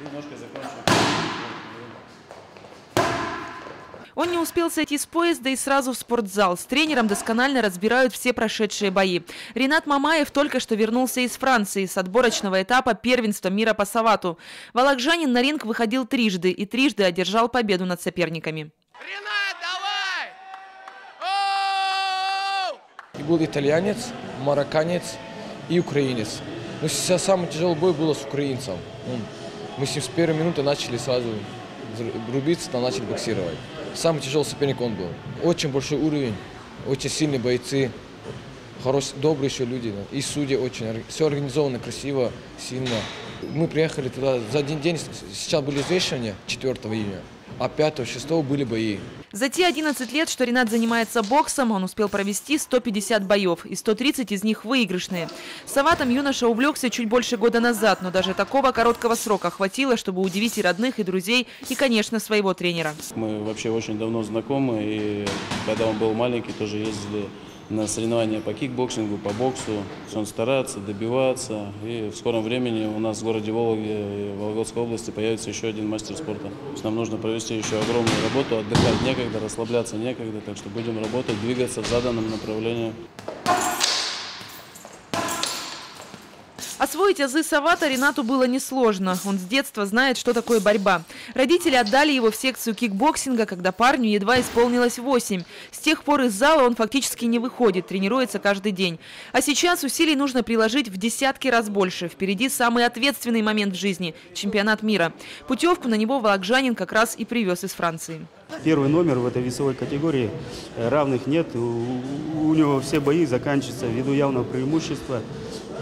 немножко закончим. Он не успел сойти с поезда и сразу в спортзал. С тренером досконально разбирают все прошедшие бои. Ренат Мамаев только что вернулся из Франции с отборочного этапа первенства мира по савату. Волокжанин на ринг выходил трижды и трижды одержал победу над соперниками. Ренат, давай! И был итальянец, марокканец и украинец. Но сейчас самый тяжелый бой был с украинцем. Мы с ним с первой минуты начали сразу рубиться, там начали боксировать. Самый тяжелый соперник он был. Очень большой уровень, очень сильные бойцы, хорошие, добрые еще люди. И судьи очень, все организовано красиво, сильно. Мы приехали туда за один день, сейчас были взвешивания 4 июня, а 5-6 были бои. За те 11 лет, что Ренат занимается боксом, он успел провести 150 боев, и 130 из них выигрышные. Саватом юноша увлекся чуть больше года назад, но даже такого короткого срока хватило, чтобы удивить и родных, и друзей, и, конечно, своего тренера. Мы вообще очень давно знакомы, и когда он был маленький, тоже ездили на соревнования по кикбоксингу, по боксу. Он старается добиваться, и в скором времени у нас в городе Вологде, Вологодской области появится еще один мастер спорта. Нам нужно провести еще огромную работу, отдыхать некогда, расслабляться некогда, так что будем работать, двигаться в заданном направлении. Освоить азы Савата Ренату было несложно. Он с детства знает, что такое борьба. Родители отдали его в секцию кикбоксинга, когда парню едва исполнилось 8. С тех пор из зала он фактически не выходит, тренируется каждый день. А сейчас усилий нужно приложить в десятки раз больше. Впереди самый ответственный момент в жизни – чемпионат мира. Путевку на него Вологжанин как раз и привез из Франции. Первый номер в этой весовой категории э, равных нет. У, у него все бои заканчиваются ввиду явного преимущества.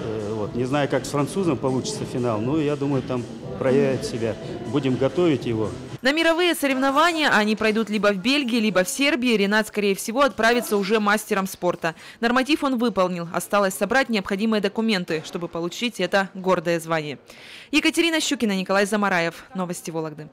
Э, Вот. Не знаю, как с французом получится финал, но я думаю, там проявит себя. Будем готовить его. На мировые соревнования они пройдут либо в Бельгии, либо в Сербии. Ренат, скорее всего, отправится уже мастером спорта. Норматив он выполнил. Осталось собрать необходимые документы, чтобы получить это гордое звание. Екатерина Щукина, Николай Замараев. Новости Вологды.